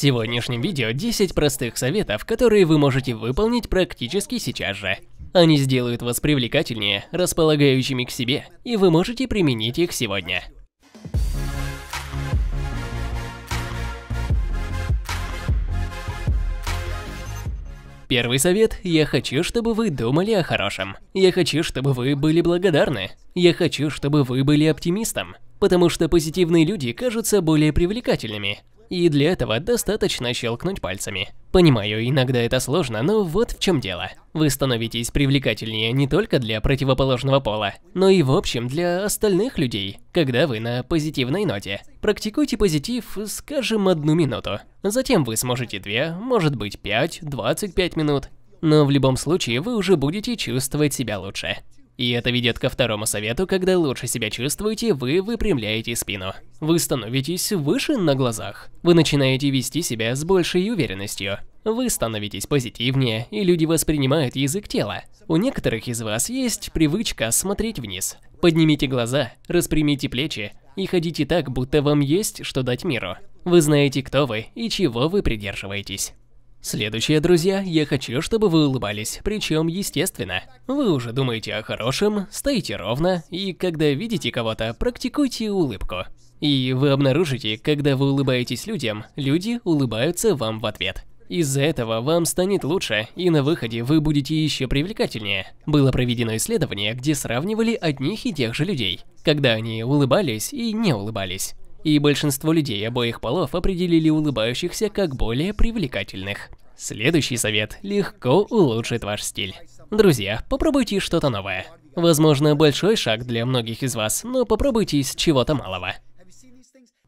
сегодняшнем видео 10 простых советов, которые вы можете выполнить практически сейчас же. Они сделают вас привлекательнее, располагающими к себе, и вы можете применить их сегодня. Первый совет – я хочу, чтобы вы думали о хорошем. Я хочу, чтобы вы были благодарны. Я хочу, чтобы вы были оптимистом. Потому что позитивные люди кажутся более привлекательными. И для этого достаточно щелкнуть пальцами. Понимаю, иногда это сложно, но вот в чем дело. Вы становитесь привлекательнее не только для противоположного пола, но и в общем для остальных людей, когда вы на позитивной ноте. Практикуйте позитив, скажем, одну минуту. Затем вы сможете две, может быть пять, двадцать пять минут. Но в любом случае вы уже будете чувствовать себя лучше. И это ведет ко второму совету, когда лучше себя чувствуете, вы выпрямляете спину. Вы становитесь выше на глазах. Вы начинаете вести себя с большей уверенностью. Вы становитесь позитивнее, и люди воспринимают язык тела. У некоторых из вас есть привычка смотреть вниз. Поднимите глаза, распрямите плечи и ходите так, будто вам есть что дать миру. Вы знаете, кто вы и чего вы придерживаетесь. Следующее, друзья, я хочу, чтобы вы улыбались, причем естественно. Вы уже думаете о хорошем, стоите ровно, и когда видите кого-то, практикуйте улыбку. И вы обнаружите, когда вы улыбаетесь людям, люди улыбаются вам в ответ. Из-за этого вам станет лучше, и на выходе вы будете еще привлекательнее. Было проведено исследование, где сравнивали одних и тех же людей, когда они улыбались и не улыбались и большинство людей обоих полов определили улыбающихся как более привлекательных. Следующий совет легко улучшит ваш стиль. Друзья, попробуйте что-то новое. Возможно, большой шаг для многих из вас, но попробуйте с чего-то малого.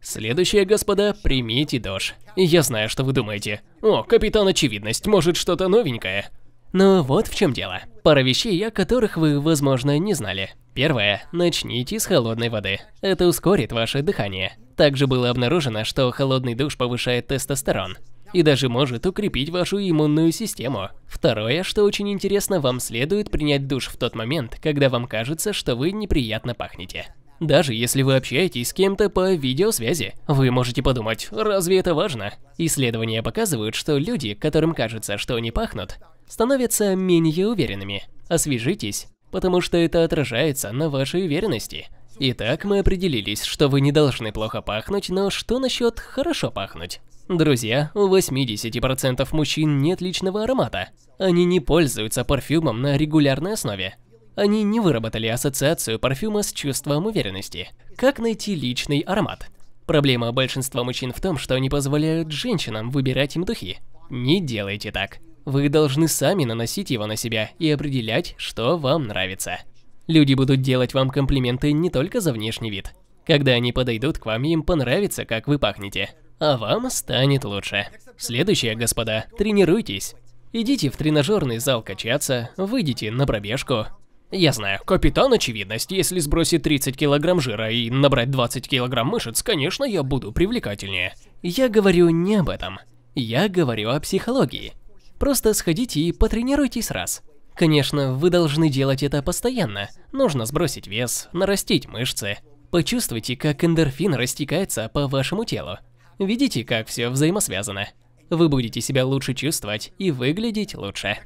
Следующее, господа, примите дождь. Я знаю, что вы думаете. О, капитан Очевидность, может что-то новенькое? Но вот в чем дело. Пара вещей, о которых вы, возможно, не знали. Первое. Начните с холодной воды. Это ускорит ваше дыхание. Также было обнаружено, что холодный душ повышает тестостерон и даже может укрепить вашу иммунную систему. Второе, что очень интересно, вам следует принять душ в тот момент, когда вам кажется, что вы неприятно пахнете. Даже если вы общаетесь с кем-то по видеосвязи, вы можете подумать, разве это важно? Исследования показывают, что люди, которым кажется, что они пахнут, становятся менее уверенными. Освежитесь, потому что это отражается на вашей уверенности. Итак, мы определились, что вы не должны плохо пахнуть, но что насчет хорошо пахнуть? Друзья, у 80% мужчин нет личного аромата. Они не пользуются парфюмом на регулярной основе. Они не выработали ассоциацию парфюма с чувством уверенности. Как найти личный аромат? Проблема большинства мужчин в том, что они позволяют женщинам выбирать им духи. Не делайте так. Вы должны сами наносить его на себя и определять, что вам нравится. Люди будут делать вам комплименты не только за внешний вид. Когда они подойдут к вам, им понравится, как вы пахнете. А вам станет лучше. Следующее, господа, тренируйтесь. Идите в тренажерный зал качаться, выйдите на пробежку. Я знаю, капитан очевидность, если сбросить 30 килограмм жира и набрать 20 килограмм мышц, конечно, я буду привлекательнее. Я говорю не об этом. Я говорю о психологии. Просто сходите и потренируйтесь раз. Конечно, вы должны делать это постоянно. Нужно сбросить вес, нарастить мышцы. Почувствуйте, как эндорфин растекается по вашему телу. Видите, как все взаимосвязано. Вы будете себя лучше чувствовать и выглядеть лучше.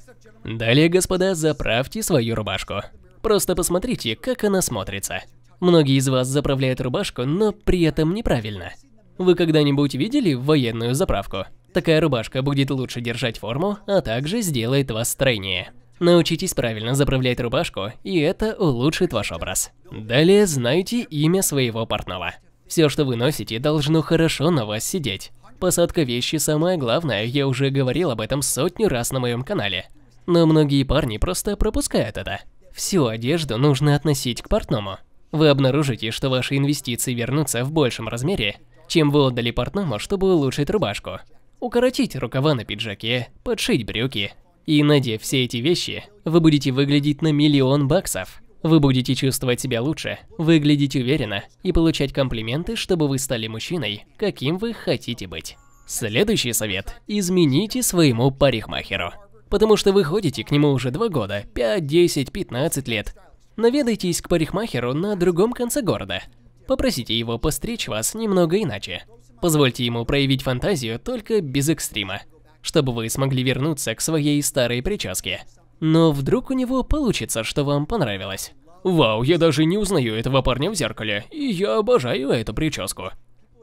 Далее, господа, заправьте свою рубашку. Просто посмотрите, как она смотрится. Многие из вас заправляют рубашку, но при этом неправильно. Вы когда-нибудь видели военную заправку? Такая рубашка будет лучше держать форму, а также сделает вас стройнее. Научитесь правильно заправлять рубашку, и это улучшит ваш образ. Далее знайте имя своего портного. Все, что вы носите, должно хорошо на вас сидеть. Посадка вещи самое главное, я уже говорил об этом сотню раз на моем канале. Но многие парни просто пропускают это. Всю одежду нужно относить к портному. Вы обнаружите, что ваши инвестиции вернутся в большем размере, чем вы отдали портному, чтобы улучшить рубашку. Укоротить рукава на пиджаке, подшить брюки, и надев все эти вещи, вы будете выглядеть на миллион баксов. Вы будете чувствовать себя лучше, выглядеть уверенно и получать комплименты, чтобы вы стали мужчиной, каким вы хотите быть. Следующий совет – измените своему парикмахеру. Потому что вы ходите к нему уже 2 года, 5, 10, 15 лет. Наведайтесь к парикмахеру на другом конце города. Попросите его постричь вас немного иначе. Позвольте ему проявить фантазию только без экстрима, чтобы вы смогли вернуться к своей старой прическе. Но вдруг у него получится, что вам понравилось. Вау, я даже не узнаю этого парня в зеркале, и я обожаю эту прическу.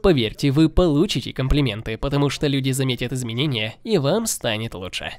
Поверьте, вы получите комплименты, потому что люди заметят изменения, и вам станет лучше.